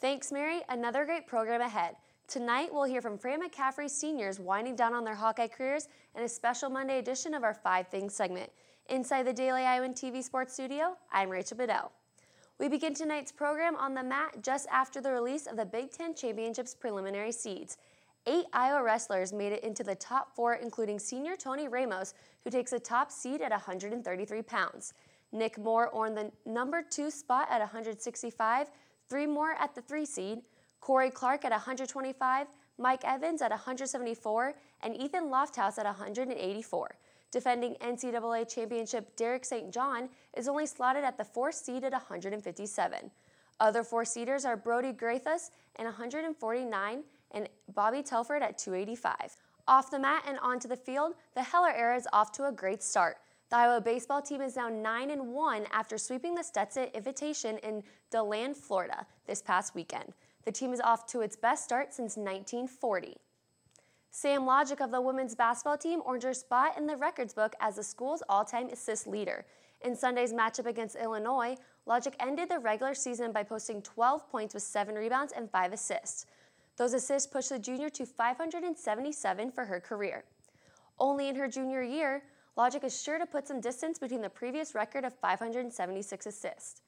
Thanks, Mary. Another great program ahead. Tonight, we'll hear from Fran McCaffery seniors winding down on their Hawkeye careers and a special Monday edition of our Five Things segment. Inside the Daily Iowan TV Sports Studio, I'm Rachel Bedell. We begin tonight's program on the mat just after the release of the Big Ten Championships preliminary seeds. Eight Iowa wrestlers made it into the top four, including senior Tony Ramos, who takes the top seed at 133 pounds. Nick Moore earned the number two spot at 165, three more at the three seed, Cory Clark at 125, Mike Evans at 174, and Ethan Lofthouse at 184. Defending NCAA championship Derek St. John is only slotted at the fourth seed at 157. Other four seeders are Brody Grothus at 149 and Bobby Telford at 285. Off the mat and onto the field, the Heller era is off to a great start. The Iowa baseball team is now 9 and 1 after sweeping the Stetson Invitation in DeLand, Florida this past weekend. The team is off to its best start since 1940. Sam Logic of the women's basketball team earned her spot in the records book as the school's all-time assist leader. In Sunday's matchup against Illinois, Logic ended the regular season by posting 12 points with 7 rebounds and 5 assists. Those assists pushed the junior to 577 for her career. Only in her junior year, Logic is sure to put some distance between the previous record of 576 assists,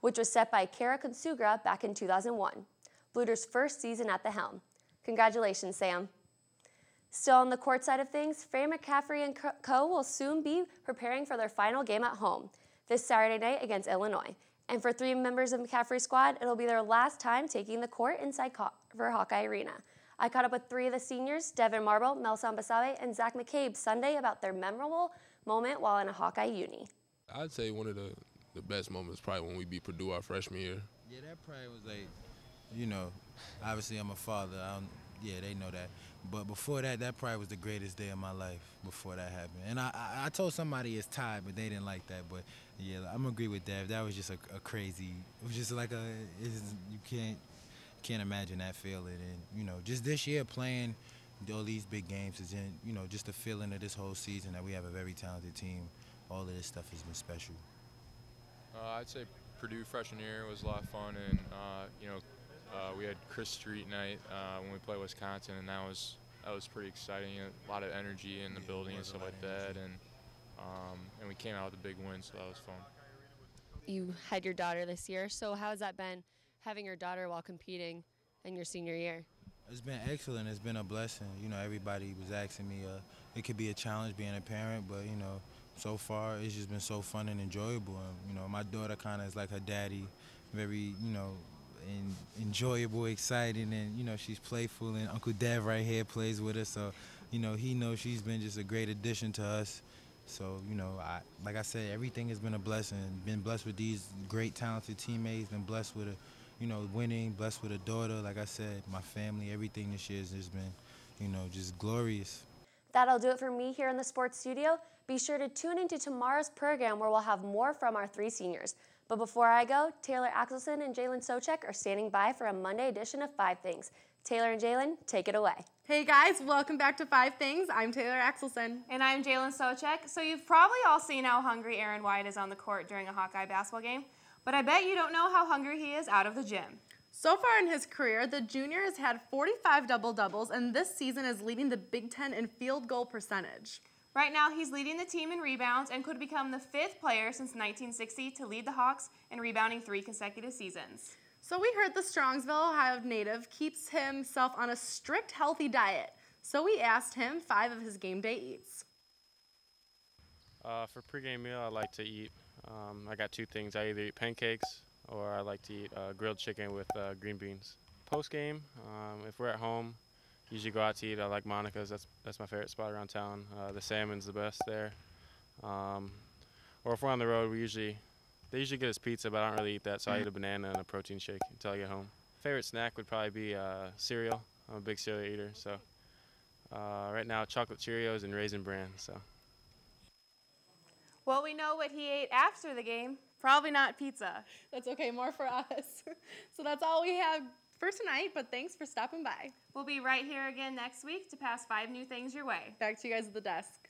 which was set by Kara Consugra back in 2001, Bluder's first season at the helm. Congratulations, Sam. Still on the court side of things, Fran McCaffery and co will soon be preparing for their final game at home this Saturday night against Illinois. And for three members of McCaffery's squad, it'll be their last time taking the court inside Hawkeye Arena. I caught up with three of the seniors, Devin Marble, Melsahn Basabe, and Zach McCabe, Sunday about their memorable moment while in a Hawkeye uni. I'd say one of the, the best moments probably when we beat Purdue our freshman year. Yeah, that probably was like, you know, obviously I'm a father. yeah, they know that. But before that, that probably was the greatest day of my life before that happened. And I, I, I told somebody it's tied, but they didn't like that. But yeah, I'm gonna agree with Dev. That was just a, a crazy. It was just like a. you can't can't imagine that feeling. And you know, just this year playing all these big games is in you know just the feeling of this whole season that we have a very talented team. All of this stuff has been special. Uh, I'd say Purdue freshman year was a lot of fun, and uh, you know, uh, we had Chris Street night uh, when we played Wisconsin, and that was that was pretty exciting. A lot of energy in the yeah, building and stuff like that, and um, and we came out with a big win, so that was fun. You had your daughter this year, so how has that been? Having your daughter while competing in your senior year? It's been excellent. It's been a blessing. You know, everybody was asking me. Uh, it could be a challenge being a parent, but you know, so far it's just been so fun and enjoyable. And, you know, my daughter kind of is like her daddy, very you know, enjoyable, exciting, and you know she's playful. And Uncle Dev right here plays with her, so you know he knows she's been just a great addition to us. So you know, I like I said, everything has been a blessing. Been blessed with these great, talented teammates. Been blessed with a you know, winning, blessed with a daughter. Like I said, my family, everything this year has just been, you know, just glorious. That'll do it for me here in the sports studio. Be sure to tune into tomorrow's program where we'll have more from our three seniors. But before I go, Taylor Axelson and Jalen Socek are standing by for a Monday edition of Five Things. Taylor and Jalen, take it away. Hey guys, welcome back to Five Things. I'm Taylor Axelson. And I'm Jalen Socek. So you've probably all seen how hungry Aaron White is on the court during a Hawkeye basketball game. But I bet you don't know how hungry he is out of the gym. So far in his career, the junior has had 45 double-doubles and this season is leading the Big Ten in field goal percentage. Right now, he's leading the team in rebounds and could become the fifth player since 1960 to lead the Hawks in rebounding three consecutive seasons. So we heard the Strongsville, Ohio native keeps himself on a strict healthy diet. So we asked him five of his game day eats. Uh, for pregame meal, I like to eat um, I got two things. I either eat pancakes or I like to eat uh, grilled chicken with uh, green beans. Post game, um, if we're at home, usually go out to eat. I like Monica's. That's that's my favorite spot around town. Uh, the salmon's the best there. Um, or if we're on the road, we usually they usually get us pizza, but I don't really eat that, so I eat a banana and a protein shake until I get home. Favorite snack would probably be uh, cereal. I'm a big cereal eater, so uh, right now chocolate Cheerios and Raisin Bran. So. Well, we know what he ate after the game. Probably not pizza. That's okay, more for us. so that's all we have for tonight, but thanks for stopping by. We'll be right here again next week to pass five new things your way. Back to you guys at the desk.